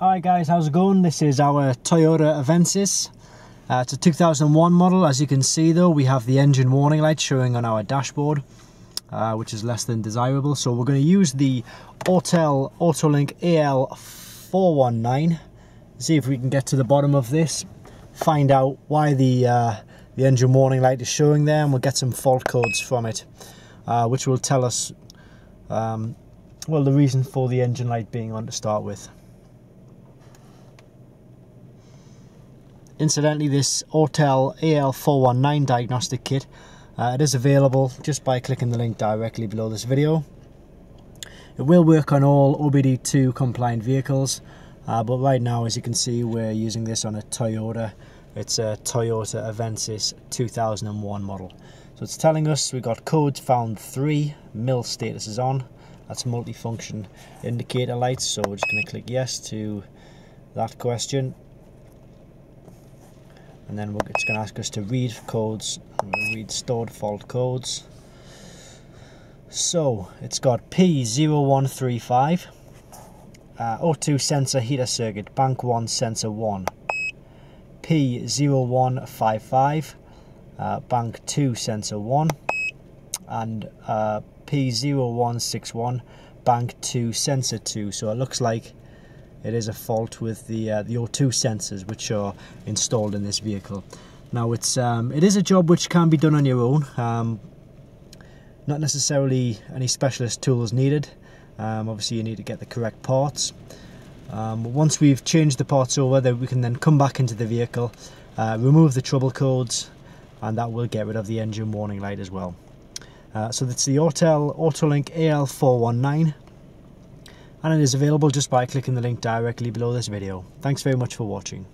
Alright guys, how's it going? This is our Toyota Avensis. Uh, it's a 2001 model. As you can see though, we have the engine warning light showing on our dashboard, uh, which is less than desirable. So we're going to use the Autel Autolink AL419, see if we can get to the bottom of this, find out why the, uh, the engine warning light is showing there, and we'll get some fault codes from it, uh, which will tell us um, well, the reason for the engine light being on to start with. Incidentally, this Autel AL419 diagnostic kit, uh, it is available just by clicking the link directly below this video. It will work on all OBD2 compliant vehicles, uh, but right now, as you can see, we're using this on a Toyota. It's a Toyota Avensis 2001 model. So it's telling us we've got codes found 3, mil status is on. That's multifunction indicator lights, so we're just going to click yes to that question and then it's going to ask us to read codes read stored fault codes. So it's got P0135 uh, O2 sensor heater circuit bank 1 sensor 1 P0155 uh, bank 2 sensor 1 and uh, P0161 bank 2 sensor 2 so it looks like it is a fault with the uh, the O2 sensors which are installed in this vehicle. Now it's um, it is a job which can be done on your own. Um, not necessarily any specialist tools needed. Um, obviously you need to get the correct parts. Um, once we've changed the parts over, then we can then come back into the vehicle, uh, remove the trouble codes, and that will get rid of the engine warning light as well. Uh, so that's the Autel Autolink AL419 and it is available just by clicking the link directly below this video. Thanks very much for watching.